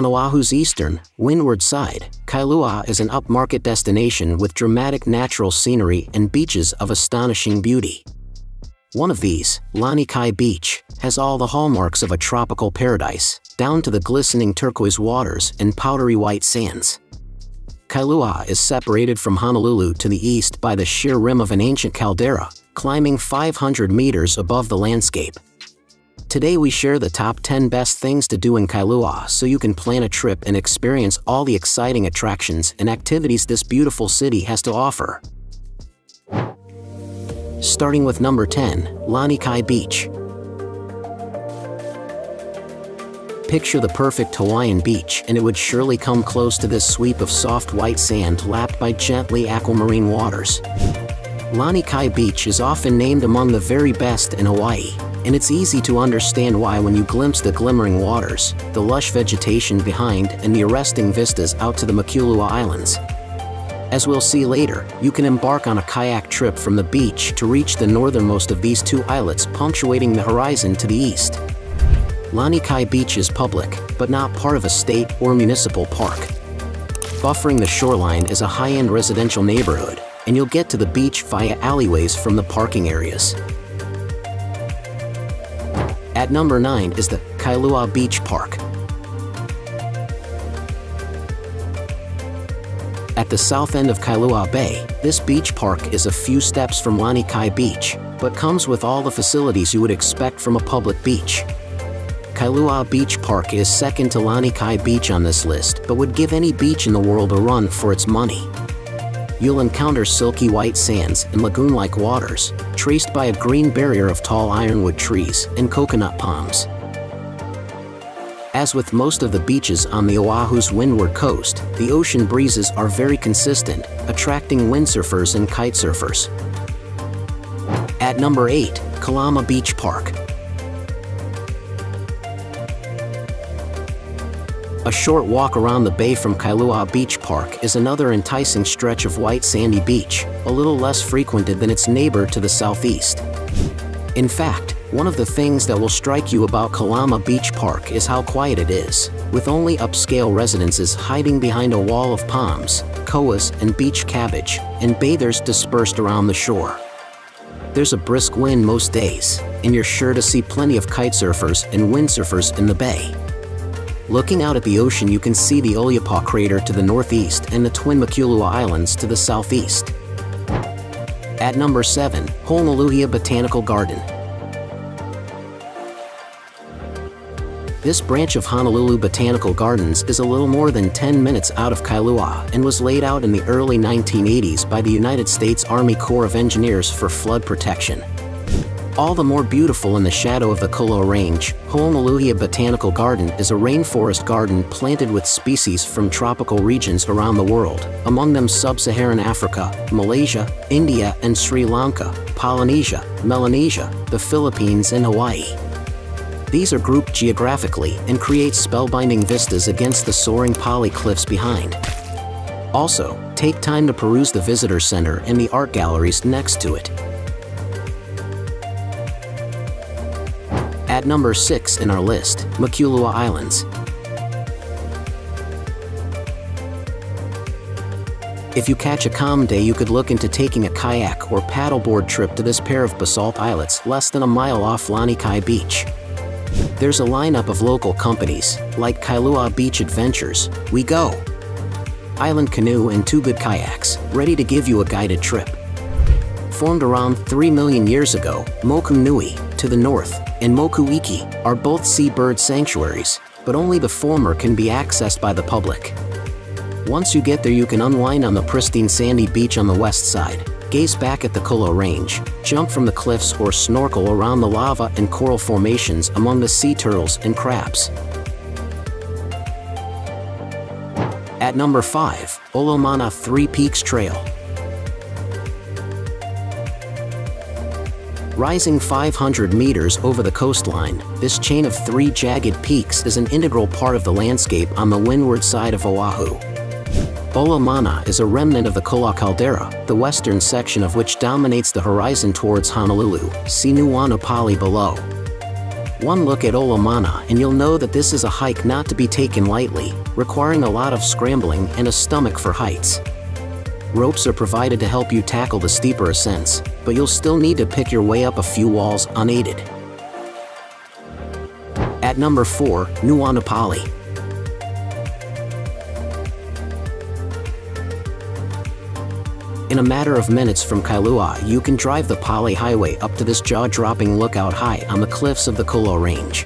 On Oahu's eastern, windward side, Kailua is an upmarket destination with dramatic natural scenery and beaches of astonishing beauty. One of these, Lanikai Beach, has all the hallmarks of a tropical paradise, down to the glistening turquoise waters and powdery white sands. Kailua is separated from Honolulu to the east by the sheer rim of an ancient caldera, climbing 500 meters above the landscape. Today we share the top 10 best things to do in Kailua so you can plan a trip and experience all the exciting attractions and activities this beautiful city has to offer. Starting with number 10, Lanikai Beach. Picture the perfect Hawaiian beach and it would surely come close to this sweep of soft white sand lapped by gently aquamarine waters. Lanikai Beach is often named among the very best in Hawaii, and it's easy to understand why when you glimpse the glimmering waters, the lush vegetation behind, and the arresting vistas out to the Mokulua Islands. As we'll see later, you can embark on a kayak trip from the beach to reach the northernmost of these two islets punctuating the horizon to the east. Lanikai Beach is public, but not part of a state or municipal park. Buffering the shoreline is a high-end residential neighborhood, and you'll get to the beach via alleyways from the parking areas. At number 9 is the Kailua Beach Park. At the south end of Kailua Bay, this beach park is a few steps from Lanikai Beach, but comes with all the facilities you would expect from a public beach. Kailua Beach Park is second to Lanikai Beach on this list, but would give any beach in the world a run for its money you'll encounter silky white sands and lagoon-like waters, traced by a green barrier of tall ironwood trees and coconut palms. As with most of the beaches on the Oahu's windward coast, the ocean breezes are very consistent, attracting windsurfers and kitesurfers. At number 8, Kalama Beach Park. A short walk around the bay from Kailua Beach Park is another enticing stretch of white sandy beach, a little less frequented than its neighbor to the southeast. In fact, one of the things that will strike you about Kalama Beach Park is how quiet it is, with only upscale residences hiding behind a wall of palms, koas, and beach cabbage, and bathers dispersed around the shore. There's a brisk wind most days, and you're sure to see plenty of kitesurfers and windsurfers in the bay. Looking out at the ocean you can see the Ulupau crater to the northeast and the twin Mokulua Islands to the southeast. At number 7, Honolulu Botanical Garden. This branch of Honolulu Botanical Gardens is a little more than 10 minutes out of Kailua and was laid out in the early 1980s by the United States Army Corps of Engineers for flood protection. All the more beautiful in the shadow of the Ko'olau Range, Honouluhia Botanical Garden is a rainforest garden planted with species from tropical regions around the world, among them sub-Saharan Africa, Malaysia, India and Sri Lanka, Polynesia, Melanesia, the Philippines and Hawaii. These are grouped geographically and create spellbinding vistas against the soaring Pali cliffs behind. Also, take time to peruse the visitor center and the art galleries next to it. At number 6 in our list, Mokulua Islands. If you catch a calm day you could look into taking a kayak or paddleboard trip to this pair of basalt islets less than a mile off Lanikai Beach. There's a lineup of local companies, like Kailua Beach Adventures, We Go, Island Canoe and Twogood Kayaks, ready to give you a guided trip. Formed around 3 million years ago, Moku Nui, to the north, and Moku Iki, are both seabird sanctuaries, but only the former can be accessed by the public. Once you get there you can unwind on the pristine sandy beach on the west side, gaze back at the Ko'olau Range, jump from the cliffs or snorkel around the lava and coral formations among the sea turtles and crabs. At number 5, Olomana Three Peaks Trail. Rising 500 meters over the coastline, this chain of three jagged peaks is an integral part of the landscape on the windward side of Oahu. Olomana is a remnant of the Ko'olau caldera, the western section of which dominates the horizon towards Honolulu, see nuuanupali below. One look at Olomana and you'll know that this is a hike not to be taken lightly, requiring a lot of scrambling and a stomach for heights. Ropes are provided to help you tackle the steeper ascents, but you'll still need to pick your way up a few walls unaided. At number 4, Nuanapali. In a matter of minutes from Kailua, you can drive the Pali Highway up to this jaw-dropping lookout high on the cliffs of the Ko'olau Range.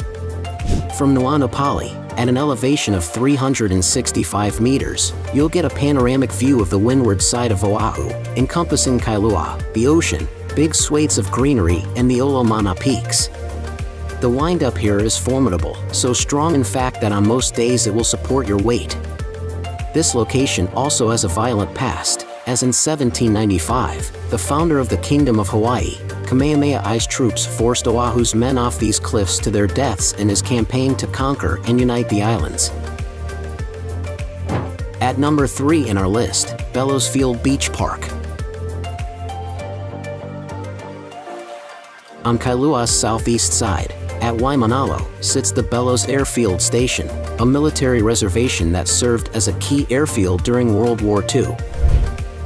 From Nuanapali, at an elevation of 365 meters, you'll get a panoramic view of the windward side of Oahu, encompassing Kailua, the ocean, big swathes of greenery, and the Olomana peaks. The wind-up here is formidable, so strong in fact that on most days it will support your weight. This location also has a violent past, as in 1795, the founder of the Kingdom of Hawaii, Kamehameha I's troops forced Oahu's men off these cliffs to their deaths in his campaign to conquer and unite the islands. At number 3 in our list, Bellows Field Beach Park. On Kailua's southeast side, at Waimanalo, sits the Bellows Airfield Station, a military reservation that served as a key airfield during World War II.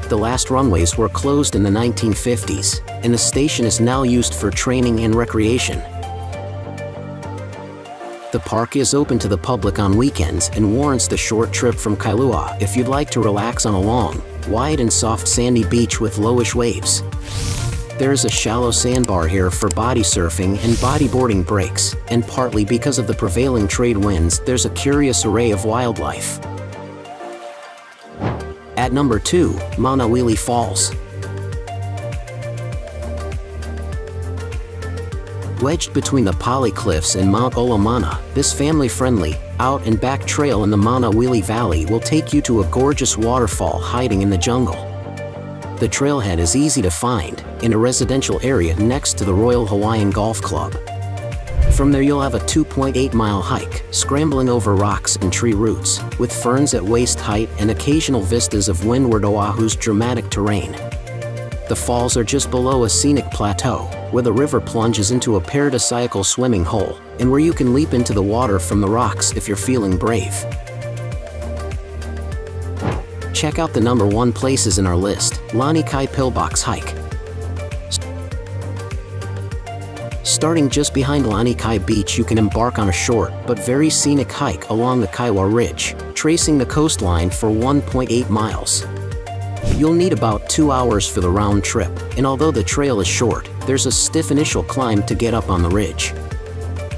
The last runways were closed in the 1950s, and the station is now used for training and recreation. The park is open to the public on weekends and warrants the short trip from Kailua if you'd like to relax on a long, wide and soft sandy beach with lowish waves. There is a shallow sandbar here for body surfing and bodyboarding breaks, and partly because of the prevailing trade winds, there's a curious array of wildlife. At number 2, Maunawili Falls. Wedged between the Pali Cliffs and Mount Olomana, this family-friendly, out and back trail in the Maunawili Valley will take you to a gorgeous waterfall hiding in the jungle. The trailhead is easy to find, in a residential area next to the Royal Hawaiian Golf Club. From there you'll have a 2.8 mile hike, scrambling over rocks and tree roots, with ferns at waist height and occasional vistas of windward Oahu's dramatic terrain. The falls are just below a scenic plateau, where the river plunges into a paradisiacal swimming hole, and where you can leap into the water from the rocks if you're feeling brave. Check out the number one places in our list, Lanikai Pillbox Hike. Starting just behind Lanikai Beach you can embark on a short but very scenic hike along the Kaiwa Ridge, tracing the coastline for 1.8 miles. You'll need about two hours for the round trip, and although the trail is short, there's a stiff initial climb to get up on the ridge.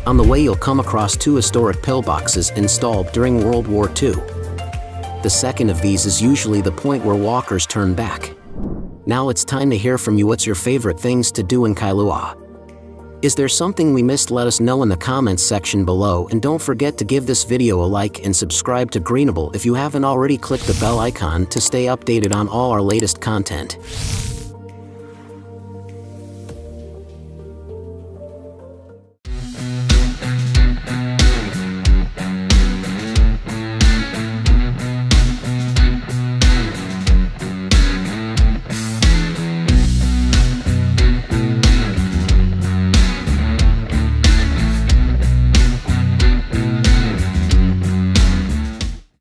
On the way you'll come across two historic pillboxes installed during World War II. The second of these is usually the point where walkers turn back. Now it's time to hear from you what's your favorite things to do in Kailua. Is there something we missed let us know in the comments section below and don't forget to give this video a like and subscribe to Greenable if you haven't already click the bell icon to stay updated on all our latest content.